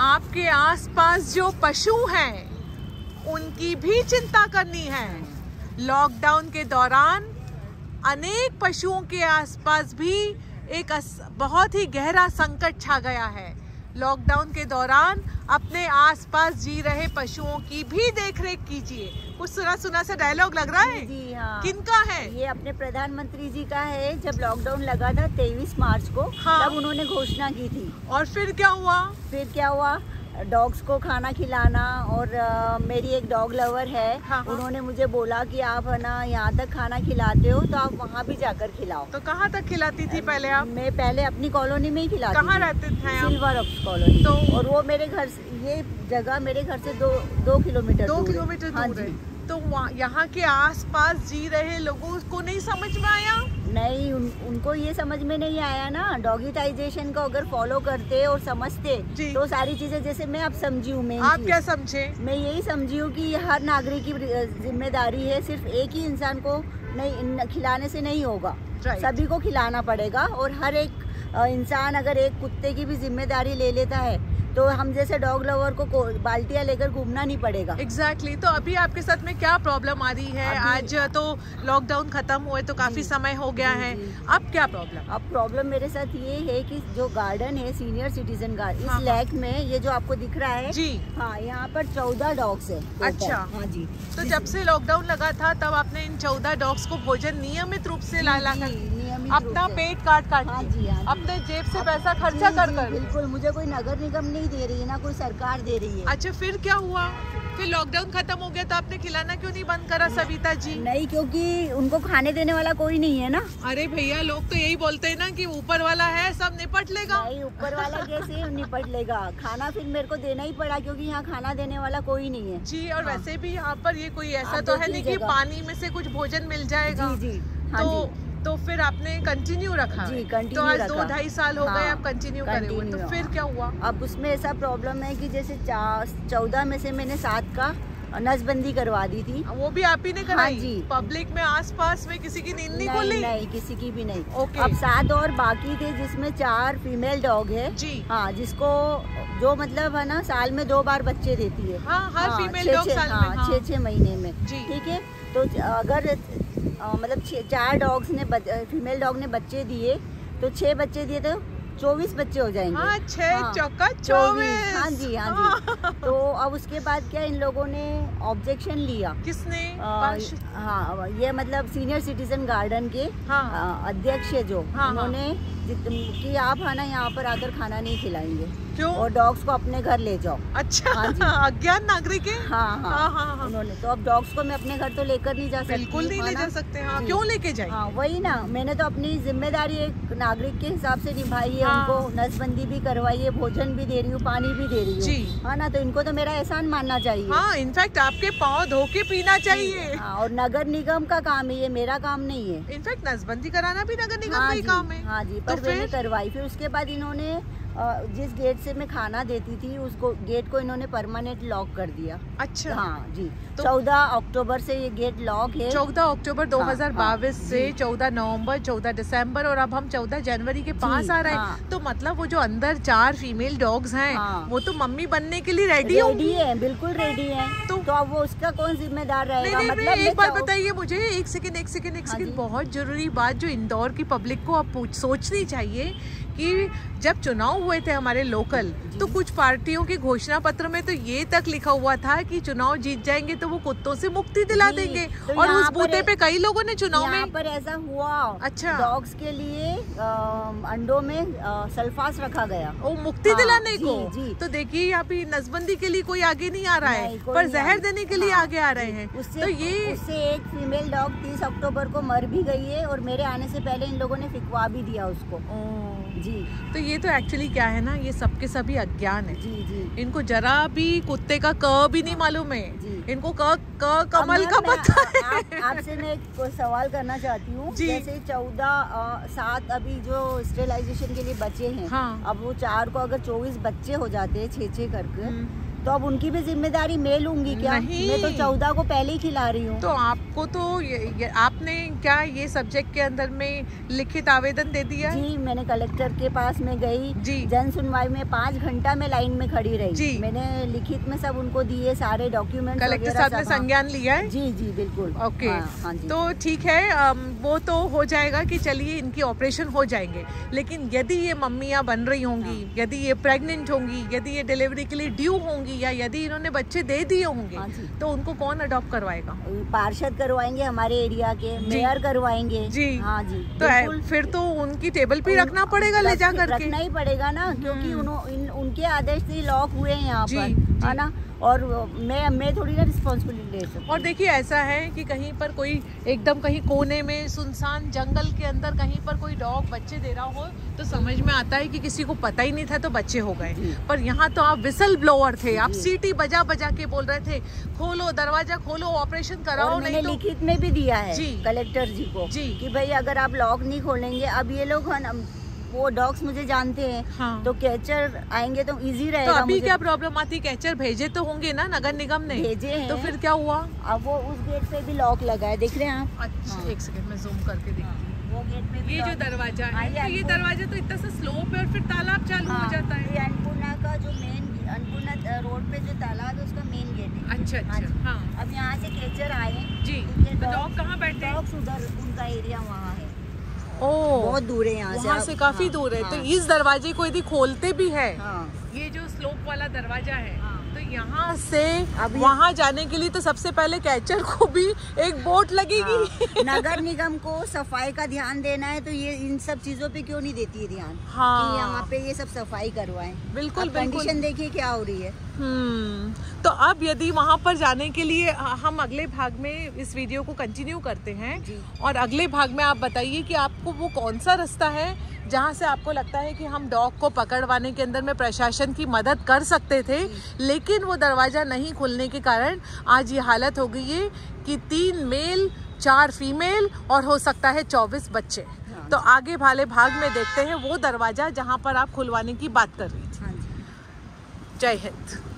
आपके आसपास जो पशु हैं, उनकी भी चिंता करनी है। लॉकडाउन के दौरान अनेक पशुओं के आसपास भी एक बहुत ही गहरा संकट छा गया है। लॉकडाउन के दौरान अपने आसपास जी रहे पशुओं की भी देखरेख कीजिए। कुछ सुना सुना सा डायलॉग लग रहा है? जी हाँ। किनका है? ये अपने प्रधानमंत्री जी का है जब लॉकडाउन लगा था तेईस मार्च को हाँ। तब उन्होंने घोषणा की थी। और फिर क्या हुआ? फिर क्या हुआ? डॉग्स को खाना खिलाना और अ, मेरी एक डॉग लवर है। हाँ, हाँ। उन्होंने मुझे बोला कि आप है ना यहाँ तक खाना खिलाते हो तो आप वहाँ भी जाकर खिलाओ। तो कहाँ तक खिलाती थी पहले आप? मैं पहले अपनी कॉलोनी में ही खिलाती कहाँ रहते थे सिल्वर ऑक्स कॉलोनी। तो- और वो मेरे घर से ये जगह मेरे घर से दो दो किलोमीटर दो किलोमीटर हाँ दूर जी। है तो यहाँ के आसपास जी रहे लोगों को नहीं समझ में आया? नहीं उनको ये समझ में नहीं आया ना डॉगिटाइजेशन को अगर फॉलो करते और समझते तो सारी चीज़ें जैसे मैं अब समझी हूँ मैं आप क्या समझे? मैं यही समझी हूँ की हर नागरिक की ज़िम्मेदारी है सिर्फ़ एक ही इंसान को नहीं खिलाने से नहीं होगा। सभी को खिलाना पड़ेगा और हर एक इंसान अगर एक कुत्ते की भी ज़िम्मेदारी ले लेता है तो हम जैसे डॉग लवर को को बाल्टियाँ लेकर घूमना नहीं पड़ेगा। Exactly exactly. तो अभी आपके साथ में क्या प्रॉब्लम आ रही है? आज तो लॉकडाउन खत्म हुए तो काफ़ी समय हो गया है। अब क्या प्रॉब्लम अब प्रॉब्लम मेरे साथ ये है कि जो गार्डन है सीनियर सिटीजन गार्डन हाँ, इस हाँ। लैक में ये जो आपको दिख रहा है जी। हाँ यहाँ पर चौदह डॉग्स है अच्छा। हाँ जी। तो जब से लॉकडाउन लगा था तब आपने इन चौदह डॉग्स को भोजन नियमित रूप से ला ला अपना पेट काट काट हाँ जी, हाँ अपने जेब से पैसा खर्चा कर कर। बिल्कुल मुझे कोई नगर निगम नहीं दे रही है ना कोई सरकार दे रही है। अच्छा फिर क्या हुआ? फिर लॉकडाउन खत्म हो गया तो आपने खिलाना क्यों नहीं बंद करा सविता जी? नहीं क्योंकि उनको खाने देने वाला कोई नहीं है ना। अरे भैया लोग तो यही बोलते हैं ना कि ऊपर वाला है सब निपट लेगा। नहीं ऊपर वाला कैसे निपट लेगा? खाना फिर मेरे को देना ही पड़ा क्योंकि यहाँ खाना देने वाला कोई नहीं है। जी और हाँ। वैसे भी यहाँ पर ये कोई ऐसा तो है नहीं कि। पानी में से कुछ भोजन मिल जाएगा। जी जी हाँ तो तो फिर आपने कंटिन्यू रखा। जी, है। continue तो आज दो ढाई साल हो गए हाँ, आप कंटिन्यू करे हुए। तो फिर हाँ। क्या हुआ? अब उसमें ऐसा प्रॉब्लम है कि जैसे चौदह में से मैंने सात का नसबंदी करवा दी थी। वो भी आप ही ने कराई। हाँ जी। पब्लिक में आसपास में किसी की नींद नहीं खुली? नहीं किसी की भी नहीं। ओके। अब सात और बाकी थे जिसमें चार फीमेल डॉग है। जी। हाँ जिसको जो मतलब है ना साल में दो बार बच्चे देती है। हाँ हर हाँ, फीमेल डॉग साल हाँ, में हाँ। छः छः महीने में। ठीक है? तो अगर मतलब छः- चार डॉग्स ने फीमेल डॉग ने बच्चे दिए। तो छह बच्चे दिए तो चौबीस बच्चे हो जाएँगे। हाँ हाँ, चौका चौबीस। हाँ जी हाँ जी। तो अब उसके बाद क्या इन लोगों ने ऑब्जेक्शन लिया? किसने? हाँ ये मतलब सीनियर सिटीजन गार्डन के हाँ। अध्यक्ष है जो। हाँ, उन्होंने जित- कि आप है ना यहाँ पर आकर खाना नहीं खिलाएँगे। क्यों? और डॉग्स को अपने घर ले जाओ। अच्छा हाँ अज्ञान नागरिक है? हाँ हाँ। हाँ हाँ हाँ। उन्होंने। तो अब डॉग्स को मैं अपने घर तो लेकर नहीं जा सकती बिल्कुल नहीं है ले जा सकते हाँ। क्यों लेके जाए? हाँ वही ना। मैंने तो अपनी ज़िम्मेदारी एक नागरिक के हिसाब से निभाई है। उनको नसबंदी भी करवाई है भोजन भी दे रही हूँ पानी भी दे रही। हूँ। हाँ ना तो इनको तो मेरा एहसान मानना चाहिए। हाँ इनफैक्ट आपके पाँव धो के पीना चाहिए। और नगर निगम का काम है ये मेरा काम नहीं है। इनफैक्ट नसबंदी कराना भी नगर निगम का ही काम है। हाँ जी तो फिर? करवाई फिर उसके बाद इन्होंने जिस गेट से मैं खाना देती थी उसको गेट को इन्होंने परमानेंट लॉक कर दिया। अच्छा। हाँ जी। तो- चौदह अक्टूबर से ये गेट लॉक है। चौदह अक्टूबर 2022 हाँ, से चौदह नवंबर चौदह दिसंबर और अब हम चौदह जनवरी के पास आ रहे हैं। हाँ। तो मतलब वो जो अंदर चार फीमेल डॉग्स हैं हाँ। वो तो मम्मी बनने के लिए रेडी रेडी है बिल्कुल रेडी है। तो- तो अब वो उसका कौन जिम्मेदार रहेगा? मतलब एक बार बताइए मुझे। एक सेकंड एक सेकंड एक सेकेंड बहुत ज़रूरी बात जो इंदौर की पब्लिक को अब सोचनी चाहिए कि जब चुनाव हुए थे हमारे लोकल तो कुछ पार्टियों के घोषणा पत्र में तो ये तक लिखा हुआ था कि चुनाव जीत जाएँगे तो वो कुत्तों से मुक्ति दिला देंगे। तो और उस बूते पे कई लोगों ने चुनाव में पर ऐसा हुआ। अच्छा। डॉग्स के लिए अंडों में सल्फास रखा गया। ओ मुक्ति हाँ, दिलाने जी, को? जी। तो देखिए यहाँ पे नसबंदी के लिए कोई आगे नहीं आ रहा है पर जहर देने के लिए हाँ, आगे आ रहे हैं। तो ये उससे एक फीमेल डॉग 30 अक्टूबर को मर भी गई है और मेरे आने से पहले इन लोगों ने फिकवा भी दिया उसको। जी। तो ये तो एक्चुअली क्या है ना ये सबके सभी अज्ञान है। जी जी। इनको जरा भी कुत्ते का क भी नहीं मालूम है। जी। इनको क क कमल का पता है। आपसे मैं एक सवाल करना चाहती हूँ। जैसे चौदह सात अभी जो स्टेलाइजेशन के लिए बचे हैं हाँ। अब वो चार को अगर चौबीस बच्चे हो जाते हैं छः छः करके हम्म। तो अब उनकी भी ज़िम्मेदारी मैं लूँगी क्या? नहीं। मैं तो चौदह को पहले ही खिला रही हूँ। तो आपको तो ये, ये, आपने क्या ये सब्जेक्ट के अंदर में लिखित आवेदन दे दिया? जी मैंने कलेक्टर के पास में गई। जी। जन सुनवाई में पाँच घंटा में लाइन में खड़ी रही। जी। मैंने लिखित में सब उनको दिए सारे डॉक्यूमेंट कलेक्टर साहब ने संज्ञान लिया है? जी जी बिल्कुल। ओके। हाँ, हाँ तो ठीक है वो तो हो जाएगा की चलिए इनकी ऑपरेशन हो जाएँगे। लेकिन यदि ये मम्मियाँ बन रही होंगी हाँ। यदि ये प्रेगनेंट होंगी यदि ये डिलीवरी के लिए ड्यू होंगी या यदि इन्होंने बच्चे दे दिए होंगे हाँ तो उनको कौन अडॉप्ट करवाएगा? पार्षद करवाएँगे हमारे एरिया के मेयर करवाएँगे। जी। हाँ जी तो फिर तो उनकी टेबल पे रखना पड़ेगा ले जा करके रखना ही पड़ेगा ना क्योंकि हम्म। उनके आदेश से लॉक हुए हैं यहाँ पर। है ना? और मैं मैं थोड़ी ना रिस्पॉन्सिबिलिटी ले सकती और देखिए ऐसा है कि कहीं पर कोई एकदम कहीं कोने में सुनसान जंगल के अंदर कहीं पर कोई डॉग बच्चे दे रहा हो तो समझ में आता है कि किसी को पता ही नहीं था तो बच्चे हो गए। पर यहाँ तो आप विसल ब्लोअर थे आप सीटी बजा बजा के बोल रहे थे खोलो दरवाज़ा खोलो ऑपरेशन कराओ नहीं तो लिखित में भी दिया है जी। कलेक्टर जी को जी। कि भाई अगर आप लॉक नहीं खोलेंगे अब ये लोग वो डॉग्स मुझे जानते हैं हाँ। तो कैचर आएँगे तो इजी रहेगा तो अभी क्या प्रॉब्लम आती कैचर भेजे तो होंगे ना नगर निगम ने? भेजे हैं। तो फिर क्या हुआ? अब वो उस गेट पे भी लॉक लगा है देख रहे हैं आप? अच्छा हाँ। एक सेकंड में जूम करके देखती हूँ। वो गेट पे ये जो दरवाज़ा है हाँ, ये तो ये दरवाज़ा तो इतना सा स्लोप है और फिर तालाब चालू हो हाँ, जाता है। ये अन्नपूर्णा का जो मेन अन्नपूर्णा रोड पे जो तालाब है उसका मेन गेट है। अच्छा अच्छा हाँ अब यहाँ से कैचर आए जी ये तो डॉग कहाँ बैठे डॉग्स उधर उनका एरिया वहाँ। बहुत दूर है यहाँ से आप- से काफ़ी हाँ, दूर है। तो हाँ, इस दरवाजे को यदि खोलते भी है हाँ। ये जो स्लोप वाला दरवाज़ा है हाँ। तो यहाँ से वहाँ जाने के लिए तो सबसे पहले कैचर को भी एक बोट लगेगी। हाँ, नगर निगम को सफ़ाई का ध्यान देना है तो ये इन सब चीज़ों पे क्यों नहीं देती है ध्यान? हाँ। कि यहाँ पे ये सब सफ़ाई करवाएँ। बिल्कुल, कंडीशन देखिए क्या हो रही है। तो अब यदि वहाँ पर जाने के लिए हम अगले भाग में इस वीडियो को कंटिन्यू करते हैं। और अगले भाग में आप बताइए कि आपको वो कौन सा रास्ता है जहाँ से आपको लगता है कि हम डॉग को पकड़वाने के अंदर में प्रशासन की मदद कर सकते थे लेकिन वो दरवाज़ा नहीं खुलने के कारण आज ये हालत हो गई है कि तीन मेल चार फीमेल और हो सकता है चौबीस बच्चे। हाँ। तो आगे वाले भाग में देखते हैं वो दरवाज़ा जहाँ पर आप खुलवाने की बात कर रही थी। हाँ जी। जय हिंद।